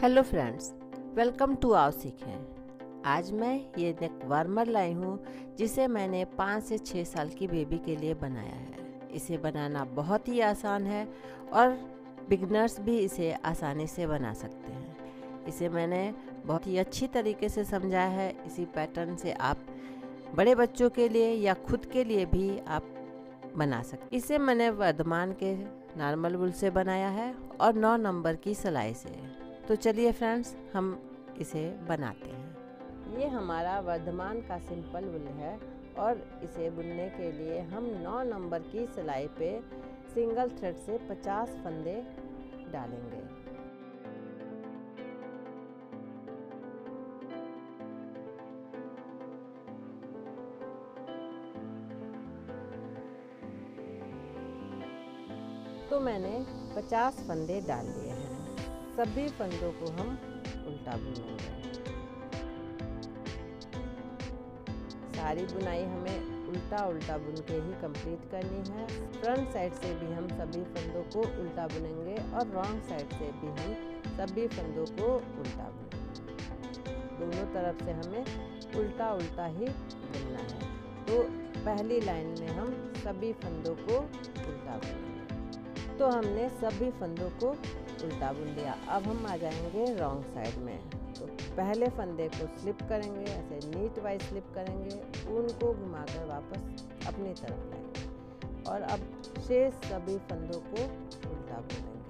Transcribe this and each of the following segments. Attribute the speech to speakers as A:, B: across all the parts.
A: hello friends welcome to आव सीखें आज मैं ये नेक वार्मर लाई हूँ जिसे मैंने पाँच से छः साल की बेबी के लिए बनाया है इसे बनाना बहुत ही आसान है और बिगनर्स भी इसे आसानी से बना सकते हैं इसे मैंने बहुत ही अच्छी तरीके से समझाया है इसी पैटर्न से आप बड़े बच्चों के लिए या खुद के लिए भी आप बना सकते इसे मैंने वर्धमान के नॉर्मल वुल से बनाया है और नौ नंबर की सिलाई से तो चलिए फ्रेंड्स हम इसे बनाते हैं ये हमारा वर्धमान का सिंपल वुल है और इसे बुनने के लिए हम 9 नंबर की सिलाई पे सिंगल थ्रेड से 50 फंदे डालेंगे तो मैंने 50 फंदे डाल लिए सभी फंदों को हम उल्टा बुनेंगे सारी बुनाई हमें उल्टा उल्टा बुन के ही कंप्लीट करनी है फ्रंट साइड से भी हम सभी फंदों को उल्टा बुनेंगे और रॉन्ग साइड से भी हम सभी फंदों को उल्टा बुनेंगे दोनों तरफ से हमें उल्टा उल्टा ही बुनना है तो पहली लाइन में हम सभी फंदों को उल्टा बुनेंगे तो हमने सभी फंदों को उल्टा बुन लिया अब हम आ जाएंगे रॉन्ग साइड में तो पहले फंदे को स्लिप करेंगे ऐसे नीट वाइज स्लिप करेंगे उनको घुमाकर वापस अपनी तरफ लाएंगे और अब शेष सभी फंदों को उल्टा बुनेंगे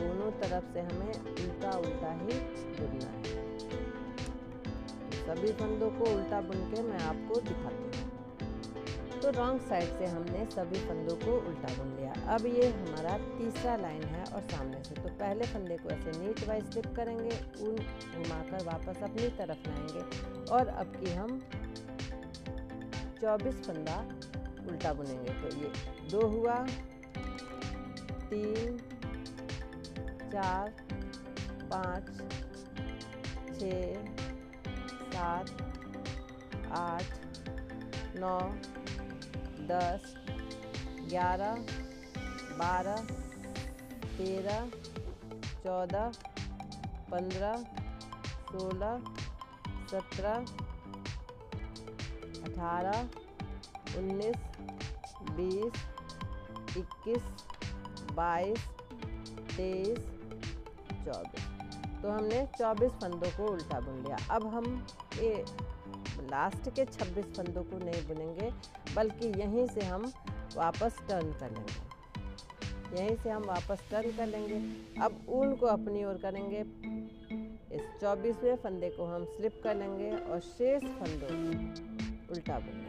A: दोनों तरफ से हमें उल्टा उल्टा ही बुनना है सभी फंदों को उल्टा बुन के मैं आपको दिखाती हूँ तो रॉन्ग साइड से हमने सभी फंदों को उल्टा बुन लिया अब ये हमारा तीसरा लाइन है और सामने से तो पहले फंदे को ऐसे नीट वाइज स्लिप करेंगे उन घुमाकर वापस अपनी तरफ लाएंगे और अब की हम 24 फंदा उल्टा बुनेंगे तो ये दो हुआ तीन चार पाँच छ सात आठ नौ दस ग्यारह बारह तेरह चौदह पंद्रह सोलह सत्रह अठारह उन्नीस बीस इक्कीस बाईस तेईस चौबीस तो हमने चौबीस फंदों को उल्टा बुन लिया अब हम ये लास्ट के 26 फंदों को नहीं बुनेंगे बल्कि यहीं से हम वापस टर्न कर लेंगे यहीं से हम वापस टर्न कर लेंगे अब ऊन को अपनी ओर करेंगे इस चौबीसवें फंदे को हम स्लिप कर लेंगे और शेष फंदों उल्टा बुनेंगे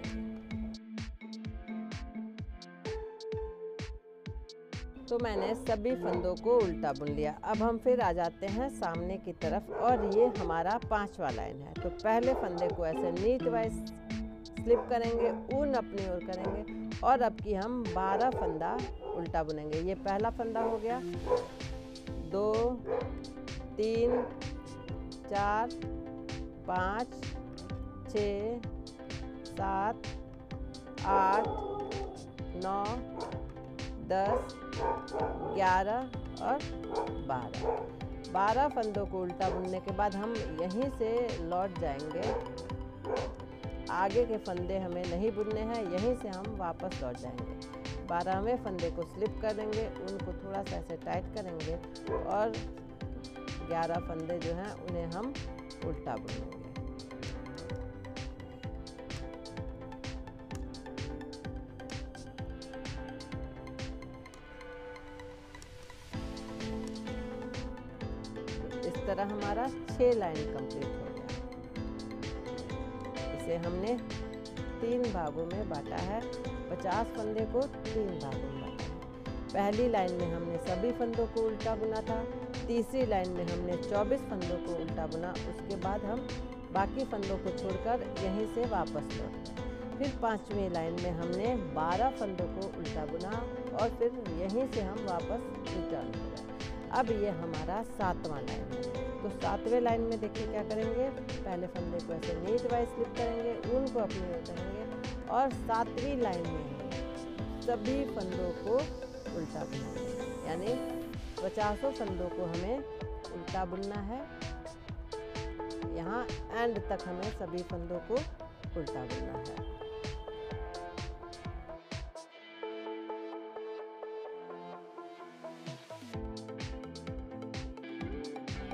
A: तो मैंने सभी फंदों को उल्टा बुन लिया अब हम फिर आ जाते हैं सामने की तरफ और ये हमारा पांचवा लाइन है तो पहले फंदे को ऐसे नीट वाइज स्लिप करेंगे ऊन अपनी ओर करेंगे और अब की हम बारह फंदा उल्टा बुनेंगे ये पहला फंदा हो गया दो तीन चार पाँच छ सात आठ नौ दस ग्यारह और बारह बारह फंदों को उल्टा बुनने के बाद हम यहीं से लौट जाएंगे आगे के फंदे हमें नहीं बुनने हैं यहीं से हम वापस लौट जाएंगे बारहवें फंदे को स्लिप करेंगे उनको थोड़ा सा ऐसे टाइट करेंगे और ग्यारह फंदे जो हैं उन्हें हम उल्टा बुनेंगे में बांटा है पचास फंदे को तीन भागों में बांटा पहली लाइन में हमने सभी फंदों को उल्टा बुना था तीसरी लाइन में हमने चौबीस फंदों को उल्टा बुना उसके बाद हम बाकी फंदों को छोड़कर यहीं से वापस लौट फिर पाँचवीं लाइन में हमने बारह फंदों को उल्टा बुना और फिर यहीं से हम वापस रिटर्न हो गए अब ये हमारा सातवां लाइन है तो सातवें लाइन में देखिए क्या करेंगे पहले फंदे को ऐसे नीट वाइज स्लिप करेंगे ऊन को अपने करेंगे और सातवीं लाइन में सभी फंदों को उल्टा बुनना है यानी पचासों फंदों को हमें उल्टा बुनना है यहाँ एंड तक हमें सभी फंदों को उल्टा बुनना है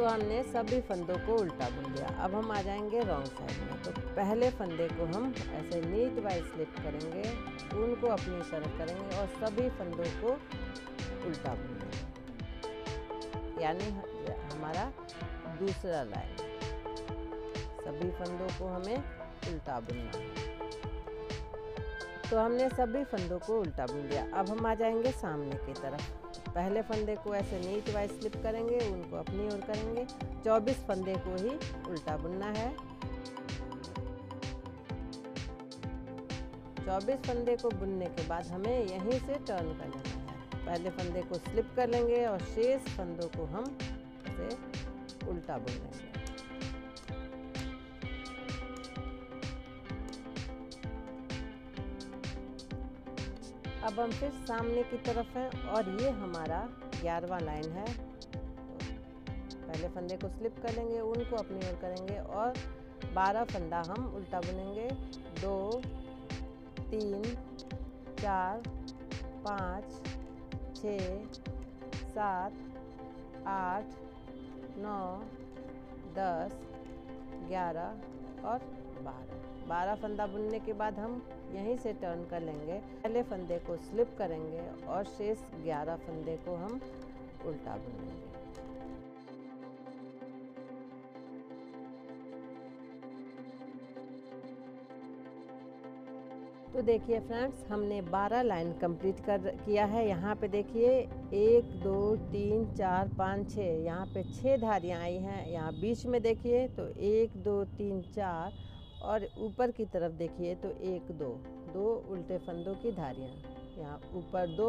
A: तो हमने सभी फंदों को उल्टा बुन दिया अब हम आ जाएंगे रॉन्ग साइड में तो पहले फंदे को हम ऐसे नीट वाइज स्लिप करेंगे ऊन को अपनी तरफ करेंगे और सभी फंदों को उल्टा बुनेंगे यानी हमारा दूसरा लाइन सभी फंदों को हमें उल्टा बुनना है तो हमने सभी फंदों को उल्टा बुन दिया अब हम आ जाएंगे सामने की तरफ पहले फंदे को ऐसे नीट वाइज स्लिप करेंगे उनको अपनी ओर करेंगे 24 फंदे को ही उल्टा बुनना है 24 फंदे को बुनने के बाद हमें यहीं से टर्न कर लेना है पहले फंदे को स्लिप कर लेंगे और शेष फंदों को हम उसे उल्टा बुन लेंगे अब हम फिर सामने की तरफ हैं और ये हमारा ग्यारहवा लाइन है पहले फंदे को स्लिप करेंगे लेंगे उनको अपनी ओर करेंगे और बारह फंदा हम उल्टा बुनेंगे दो तीन चार पाँच छ सात आठ नौ दस ग्यारह और बारह बारह फंदा बुनने के बाद हम यहीं से टर्न कर लेंगे पहले फंदे को स्लिप करेंगे और शेष ग्यारह फंदे को हम उल्टा बुनेंगे तो देखिए फ्रेंड्स हमने 12 लाइन कंप्लीट कर किया है यहाँ पे देखिए एक दो तीन चार पाँच छः यहाँ पे छः धारियाँ आई हैं यहाँ बीच में देखिए तो एक दो तीन चार और ऊपर की तरफ देखिए तो एक दो दो उल्टे फंदों की धारियाँ यहाँ ऊपर दो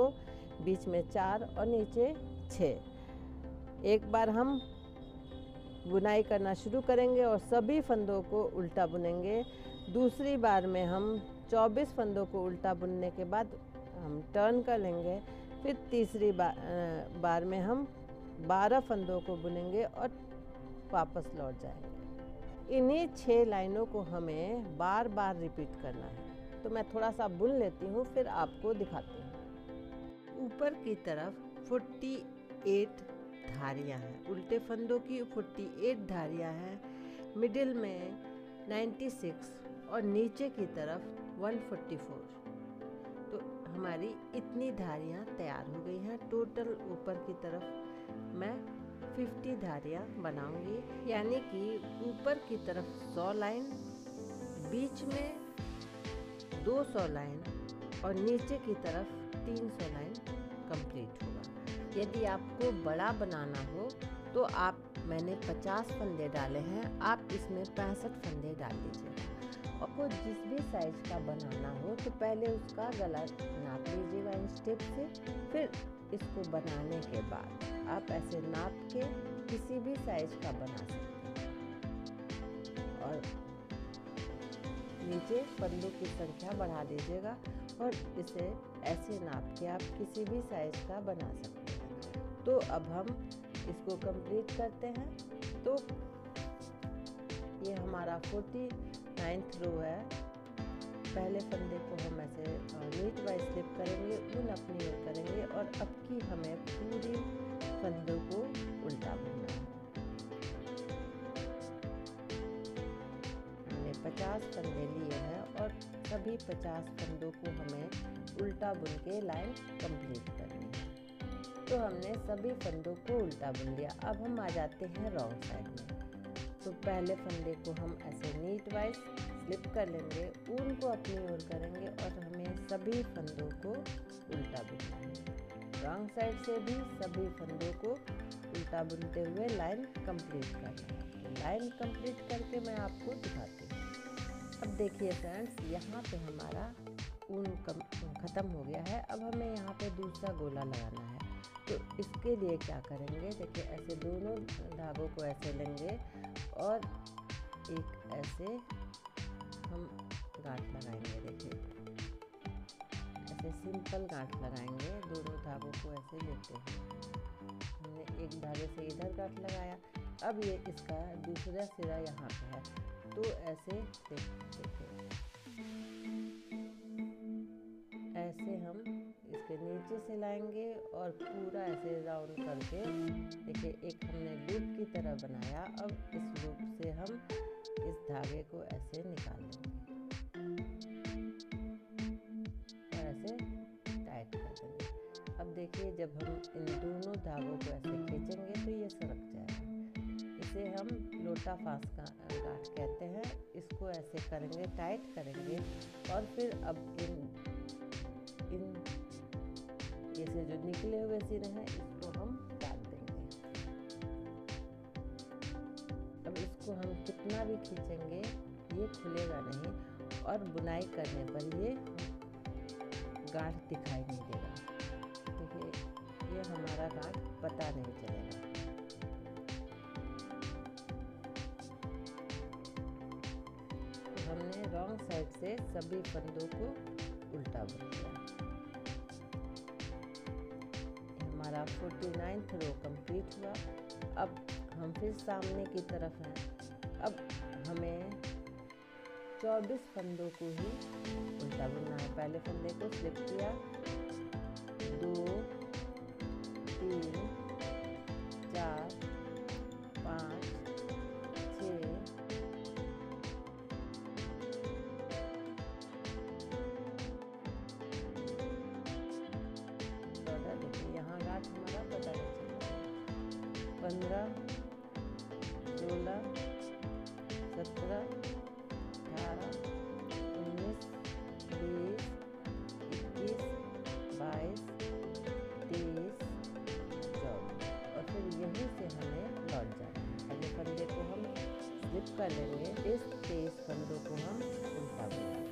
A: बीच में चार और नीचे छः एक बार हम बुनाई करना शुरू करेंगे और सभी फंदों को उल्टा बुनेंगे दूसरी बार में हम 24 फंदों को उल्टा बुनने के बाद हम टर्न कर लेंगे फिर तीसरी बार बार में हम 12 फंदों को बुनेंगे और वापस लौट जाएंगे इन्हीं छः लाइनों को हमें बार बार रिपीट करना है तो मैं थोड़ा सा बुन लेती हूँ फिर आपको दिखाती हूँ ऊपर की तरफ 48 धारियाँ हैं उल्टे फंदों की 48 धारियाँ हैं मिडिल में 96 और नीचे की तरफ 144 तो हमारी इतनी धारियाँ तैयार हो गई हैं टोटल ऊपर की तरफ मैं 50 धारियाँ बनाऊंगी यानी कि ऊपर की तरफ 100 लाइन बीच में 200 लाइन और नीचे की तरफ 300 लाइन कंप्लीट होगा यदि आपको बड़ा बनाना हो तो आप मैंने 50 फंदे डाले हैं आप इसमें पैंसठ फंदे डाल दीजिए आपको जिस भी साइज का बनाना हो तो पहले उसका गला नाप लीजिएगा इन स्टेप से फिर इसको बनाने के बाद आप ऐसे नाप के किसी भी साइज का बना सकते हैं और नीचे पल्लू की संख्या बढ़ा दीजिएगा और इसे ऐसे नाप के आप किसी भी साइज का बना सकते हैं तो अब हम इसको कंप्लीट करते हैं तो ये हमारा फोर्टी नाइन्थ रो है पहले फंदे को हम ऐसे नीट वाइज स्लिप करेंगे उन अपनी ओर करेंगे और अब की हमें पूरे फंदों को उल्टा बुनना हमने 50 फंदे लिए हैं और सभी 50 फंदों को हमें उल्टा बुन के लाइन कंप्लीट करनी है तो हमने सभी फंदों को उल्टा बुन लिया अब हम आ जाते हैं रॉन्ग साइड में तो पहले फंदे को हम ऐसे नीट वाइज फ्लिप कर लेंगे ऊन को अपनी ओर करेंगे और हमें सभी फंदों को उल्टा बुनना है रॉन्ग साइड से भी सभी फंदों को उल्टा बुनते हुए लाइन कंप्लीट करना है लाइन कंप्लीट करके मैं आपको दिखाती हूँ अब देखिए फ्रेंड्स यहाँ पे हमारा ऊन ख़त्म हो गया है अब हमें यहाँ पे दूसरा गोला लगाना है तो इसके लिए क्या करेंगे देखिए ऐसे दोनों धागों को ऐसे लेंगे और एक ऐसे हम गांठ लगाएंगे देखिए ऐसे सिंपल गांठ लगाएंगे दोनों धागों को ऐसे लेते हैं हमने एक धागे से इधर गांठ लगाया अब ये इसका दूसरा सिरा यहाँ पे है तो ऐसे देखिए ऐसे हम इसके नीचे से लाएंगे और पूरा ऐसे राउंड करके देखिए एक हमने लूप की तरह बनाया अब इस लूप से हम इस धागे को ऐसे निकाल देंगे और ऐसे टाइट कर देंगे अब देखिए जब हम इन दोनों धागों को ऐसे खींचेंगे तो ये सरक जाएगा इसे हम लोटा फांस का गाठ कहते हैं इसको ऐसे करेंगे टाइट करेंगे और फिर अब इन इन ये जो निकले हुए सिर हैं इसको हम कितना भी खींचेंगे ये खुलेगा नहीं और बुनाई करने पर ये गांठ दिखाई नहीं देगा देखिए ये हमारा गांठ पता नहीं चलेगा तो हमने रॉन्ग साइड से सभी फंदों को उल्टा बन दिया हमारा फोर्टी नाइन्थ रो कंप्लीट हुआ अब हम फिर सामने की तरफ हैं अब हमें 24 फंदों को ही उल्टा बुनना है पहले फंदे को स्लिप किया दो तीन चार पाँच छः देखिए यहाँ गाठ हमारा पता लग पंद्रह कुछ कर लेंगे इस तेईस फंदों को हम उल्टा बुला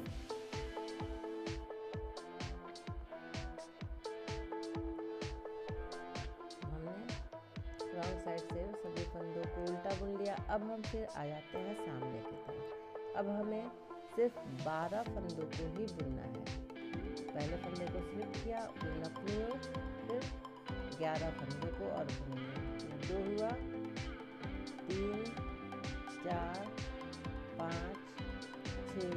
A: हमने साइड से सभी फंदों को उल्टा बुन लिया अब हम फिर आ जाते हैं सामने की तरफ अब हमें सिर्फ बारह फंदों को ही बुनना है पहले फंदे को स्लिप किया बुनना अपनी ओर फिर ग्यारह फंदों को और बुन दो हुआ तीन चार पाँच छः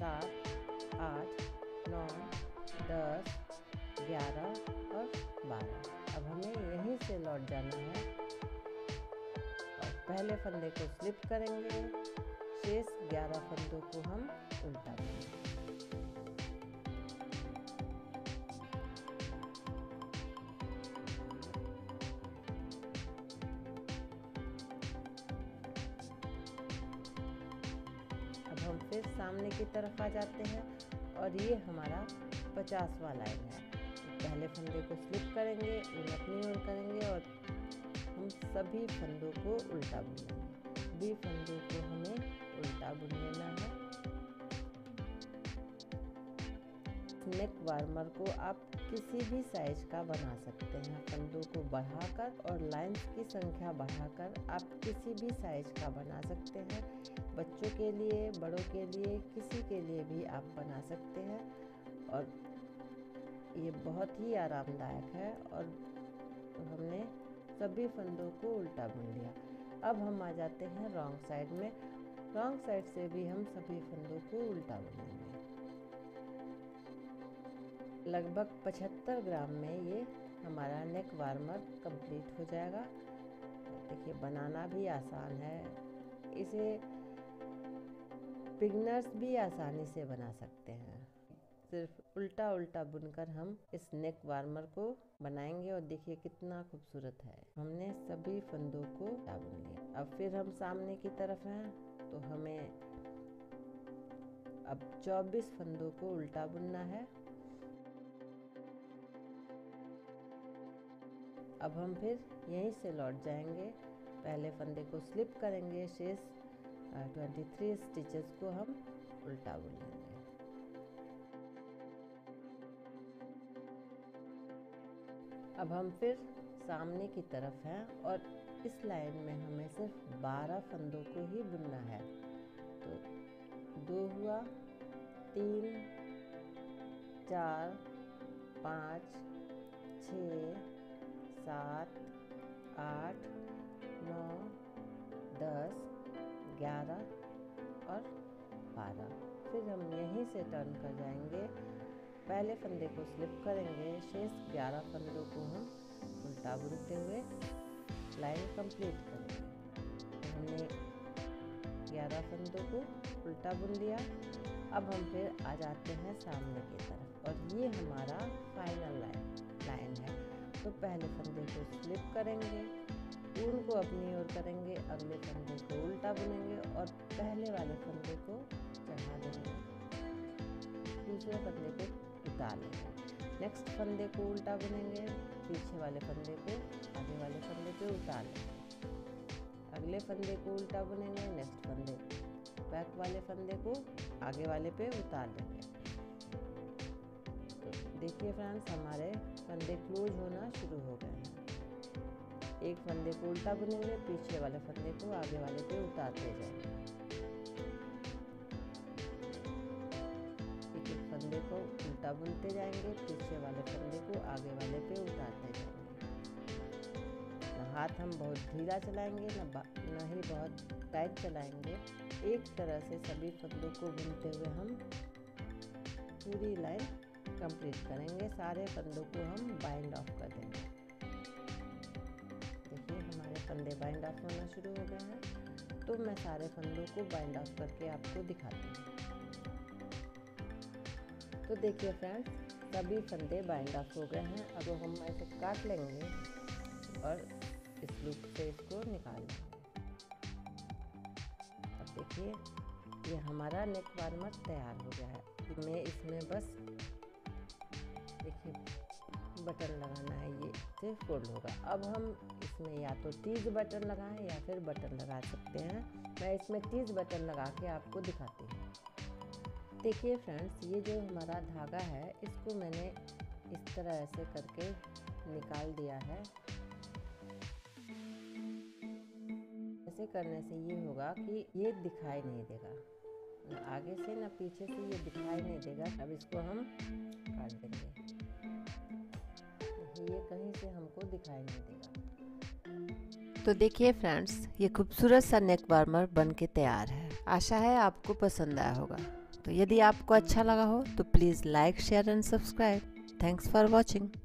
A: सात आठ नौ दस ग्यारह और बारह अब हमें यहीं से लौट जाना है और पहले फंदे को स्लिप करेंगे शेष ग्यारह फंदों को हम उल्टा करेंगे तक आ जाते हैं और ये हमारा पचासवा लाइन है पहले फंदे को स्लिप करेंगे अपनी ओर करेंगे और हम सभी फंदों को उल्टा बुनेंगे सभी फंदों को हमें उल्टा बुन लेना है नेक वार्मर को आप किसी भी साइज का बना सकते हैं कंधों को बढ़ाकर और लाइंस की संख्या बढ़ाकर आप किसी भी साइज का बना सकते हैं बच्चों के लिए बड़ों के लिए किसी के लिए भी आप बना सकते हैं और ये बहुत ही आरामदायक है और हमने सभी फंदों को उल्टा बुन लिया अब हम आ जाते हैं रॉन्ग साइड में रॉन्ग साइड से भी हम सभी फंदों को उल्टा बुनेंगे लगभग 75 ग्राम में ये हमारा नेक वार्मर कंप्लीट हो जाएगा देखिए बनाना भी आसान है इसे बिगनर्स भी आसानी से बना सकते हैं सिर्फ उल्टा उल्टा बुनकर हम इस नेक वार्मर को बनाएंगे और देखिए कितना खूबसूरत है हमने सभी फंदों को बुन लिया अब फिर हम सामने की तरफ हैं तो हमें अब 24 फंदों को उल्टा बुनना है अब हम फिर यहीं से लौट जाएंगे पहले फंदे को स्लिप करेंगे शेष ट्वेंटी थ्री स्टिचेस को हम उल्टा बुलेंगे अब हम फिर सामने की तरफ हैं और इस लाइन में हमें सिर्फ 12 फंदों को ही बुनना है तो दो हुआ तीन चार पाँच छ सात आठ नौ दस ग्यारह और बारह फिर हम यहीं से टर्न कर जाएंगे पहले फंदे को स्लिप करेंगे शेष ग्यारह फंदों को हम उल्टा बुनते हुए लाइन कंप्लीट करेंगे हमने ग्यारह फंदों को उल्टा बुन लिया अब हम फिर आ जाते हैं सामने की तरफ और ये हमारा फाइनल लाइन लाइन है तो पहले फंदे को स्लिप करेंगे ऊन को अपनी ओर करेंगे अगले फंदे को उल्टा बुनेंगे और पहले वाले फंदे को चढ़ा देंगे दूसरे फंदे को उतार लेंगे नेक्स्ट फंदे को उल्टा बुनेंगे पीछे वाले फंदे को आगे वाले फंदे पे उतार लेंगे अगले फंदे को उल्टा बुनेंगे नेक्स्ट फंदे बैक वाले फंदे को आगे वाले पे उतार लेंगे देखिए फ्रेंड्स हमारे फंदे क्लोज होना शुरू हो गए हैं एक फंदे को उल्टा बुनेंगे पीछे वाले फंदे को आगे वाले पे उतारते जाएंगे एक एक फंदे को उल्टा बुनते जाएंगे पीछे वाले फंदे को आगे वाले पे उतारते जाएंगे ना हाथ हम बहुत ढीला चलाएंगे ना ना ही बहुत टाइट चलाएंगे एक तरह से सभी फंदों को बुनते हुए हम पूरी लाइन कंप्लीट करेंगे सारे फंदों को हम बाइंड ऑफ कर देंगे देखिए हमारे फंदे बाइंड ऑफ होना शुरू हो गए हैं तो मैं सारे फंदों को बाइंड ऑफ करके आपको दिखाती हूँ तो देखिए फ्रेंड्स सभी फंदे बाइंड ऑफ हो गए हैं अब हम ऐसे काट लेंगे और इस लूप से इसको निकाल लेंगे अब देखिए ये हमारा नेक वार्मर तैयार हो गया है मैं इसमें बस बटन लगाना है ये से फोल्ड होगा अब हम इसमें या तो तीज बटन लगाएं या फिर बटन लगा सकते हैं मैं इसमें तीज बटन लगा के आपको दिखाती हूँ देखिए फ्रेंड्स ये जो हमारा धागा है इसको मैंने इस तरह ऐसे करके निकाल दिया है ऐसे करने से ये होगा कि ये दिखाई नहीं देगा ना आगे से ना पीछे से ये दिखाई नहीं देगा अब इसको हम काट देंगे ये कहीं से हमको दिखाई नहीं देगा तो देखिए फ्रेंड्स ये खूबसूरत सा नेक वार्मर बन के तैयार है आशा है आपको पसंद आया होगा तो यदि आपको अच्छा लगा हो तो please like share and subscribe thanks for watching